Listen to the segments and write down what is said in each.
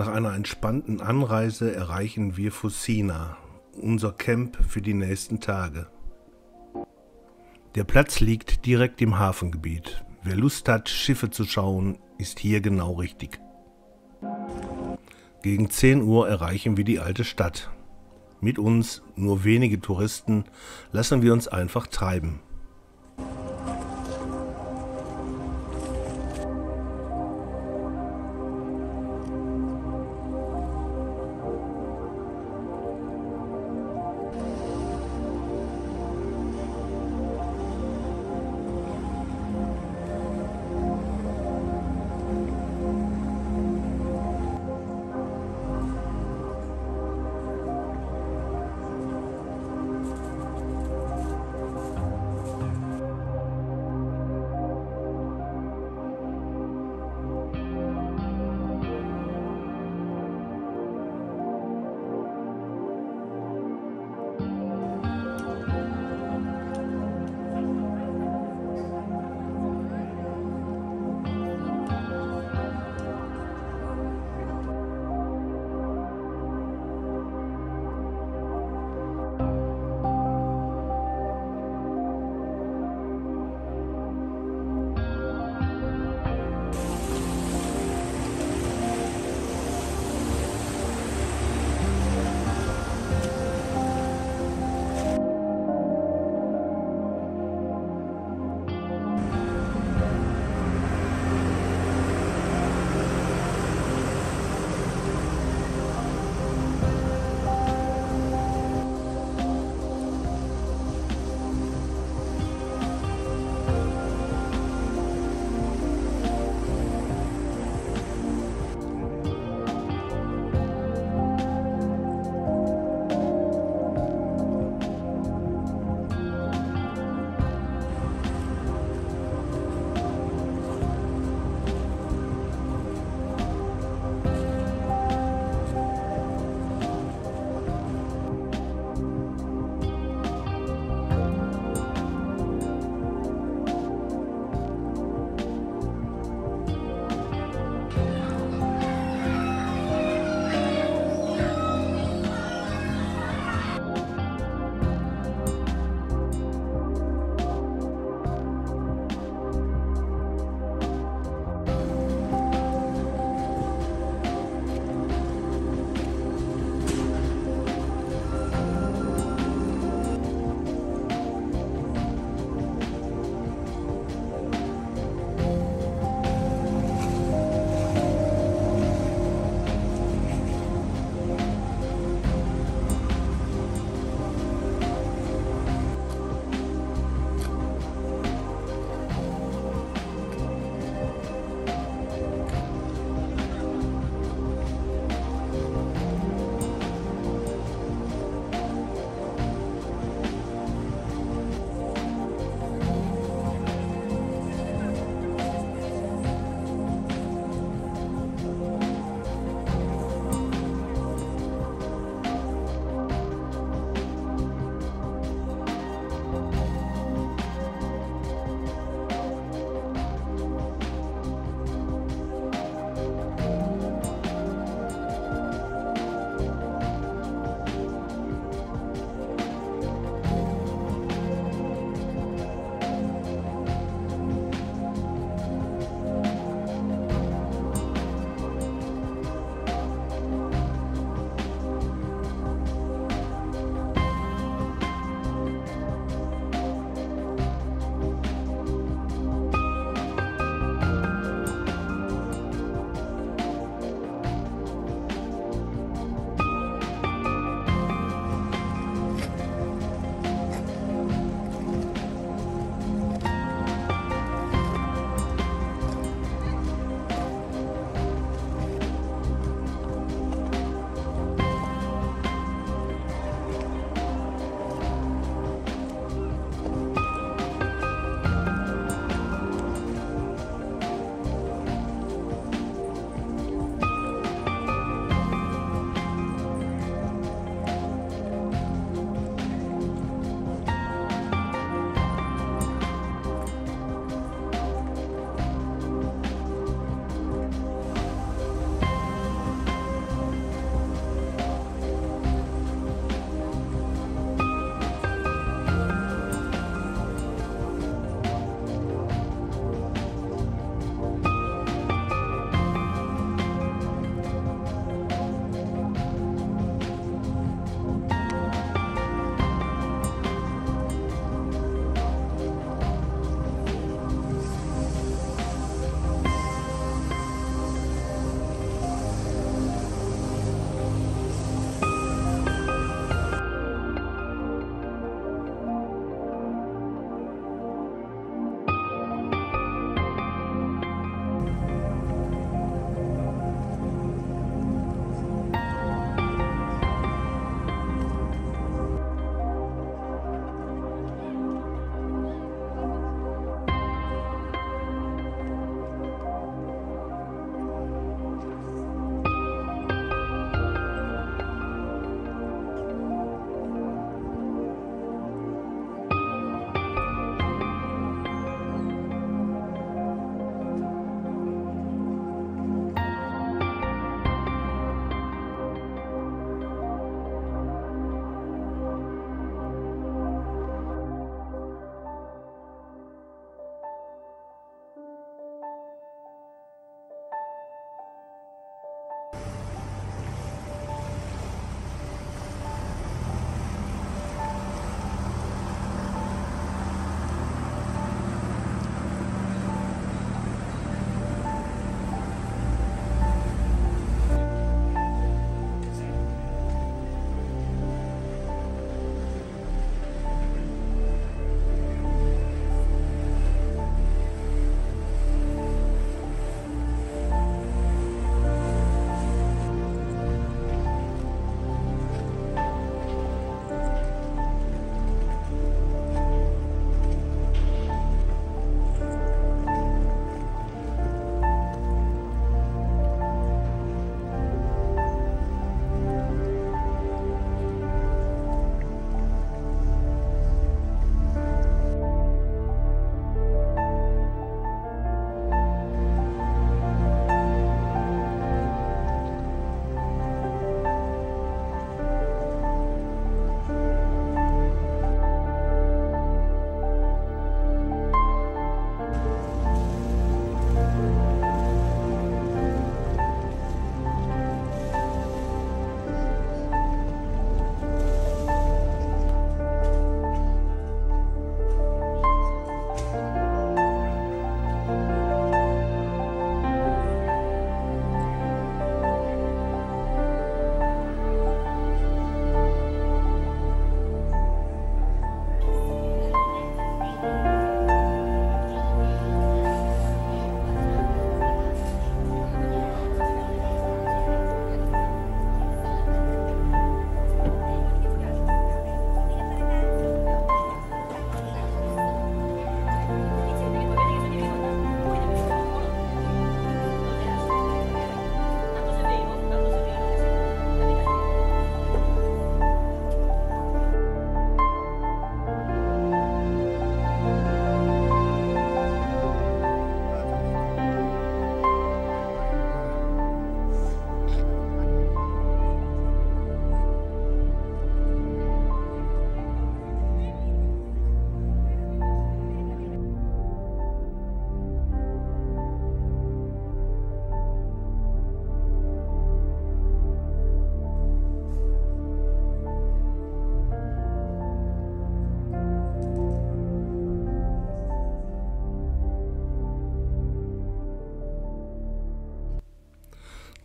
Nach einer entspannten Anreise erreichen wir Fusina, unser Camp für die nächsten Tage. Der Platz liegt direkt im Hafengebiet. Wer Lust hat, Schiffe zu schauen, ist hier genau richtig. Gegen 10 Uhr erreichen wir die alte Stadt. Mit uns nur wenige Touristen lassen wir uns einfach treiben.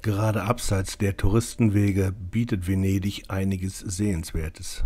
Gerade abseits der Touristenwege bietet Venedig einiges Sehenswertes.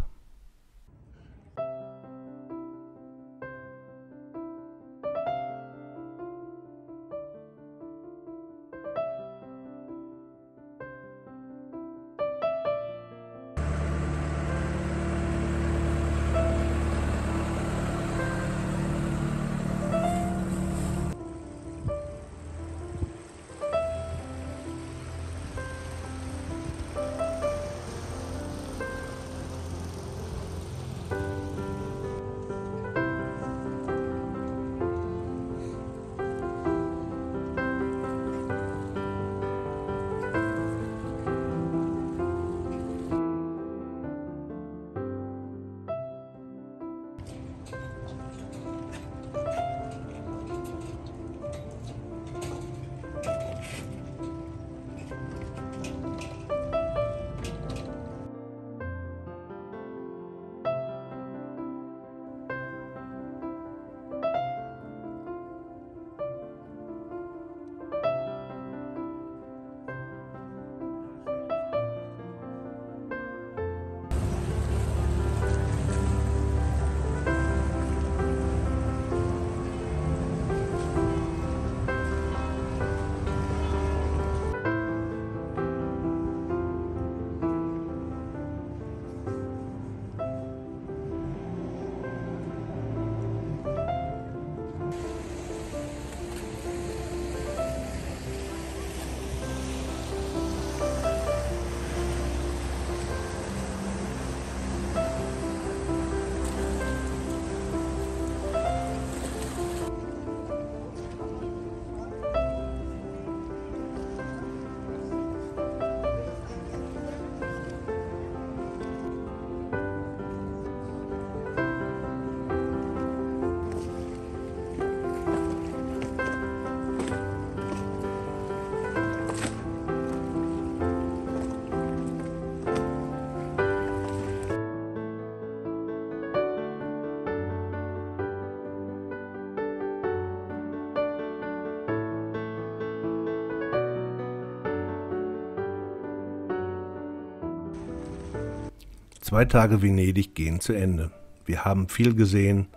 Zwei Tage Venedig gehen zu Ende. Wir haben viel gesehen,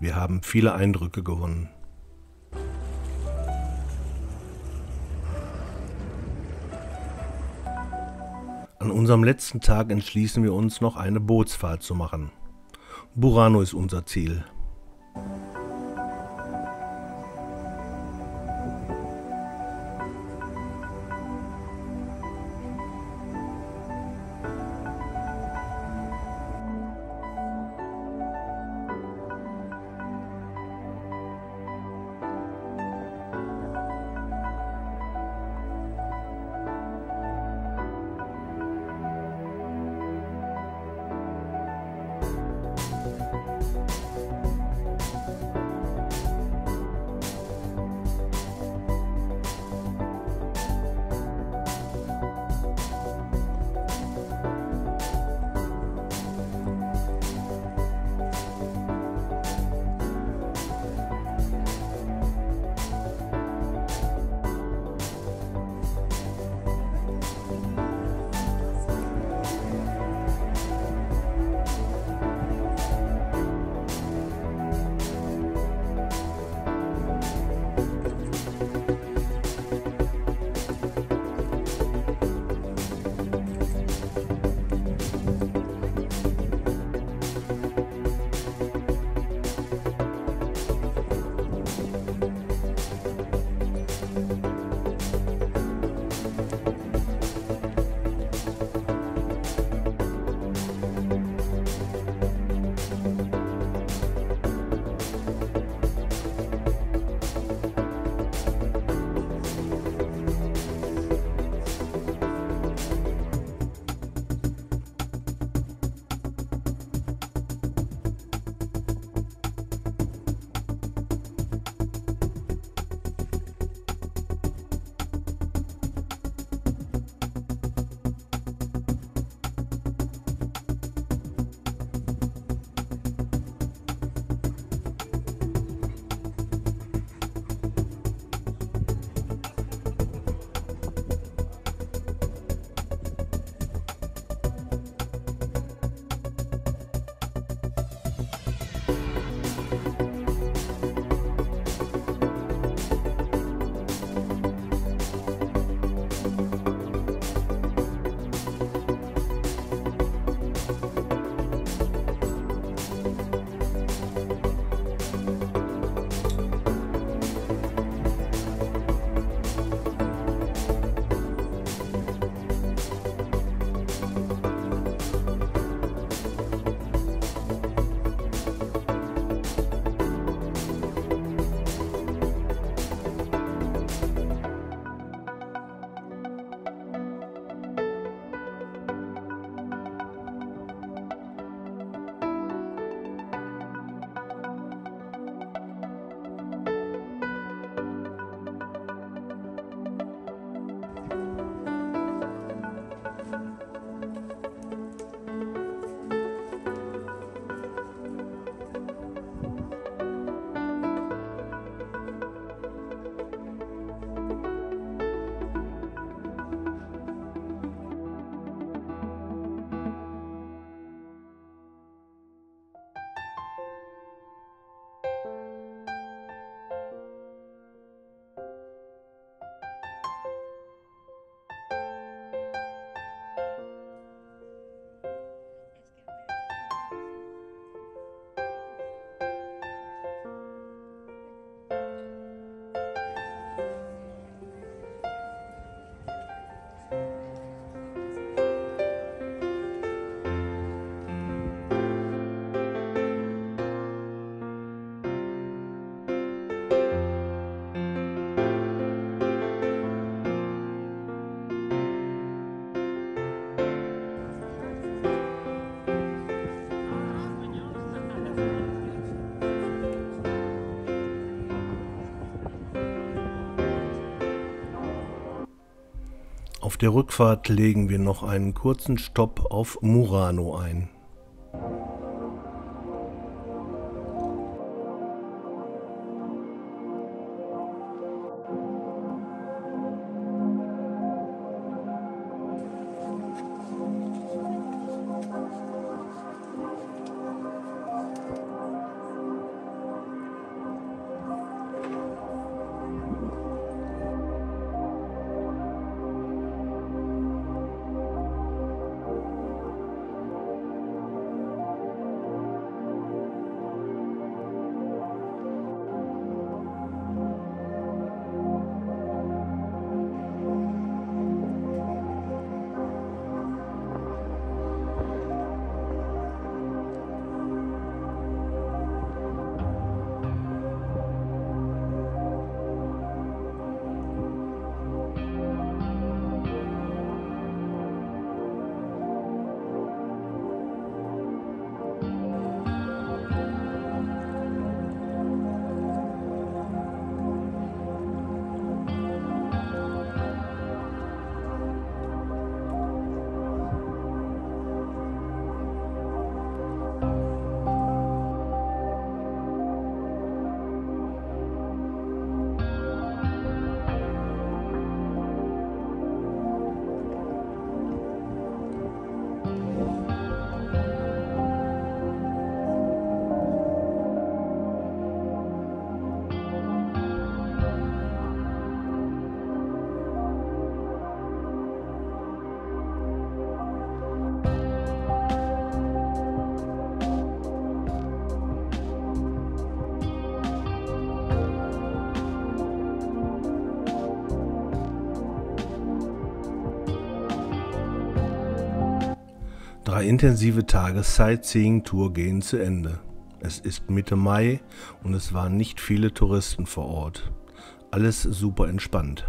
wir haben viele Eindrücke gewonnen. An unserem letzten Tag entschließen wir uns noch eine Bootsfahrt zu machen. Burano ist unser Ziel. Der Rückfahrt legen wir noch einen kurzen Stopp auf Murano ein. Drei intensive Tage Sightseeing-Tour gehen zu Ende. Es ist Mitte Mai und es waren nicht viele Touristen vor Ort. Alles super entspannt.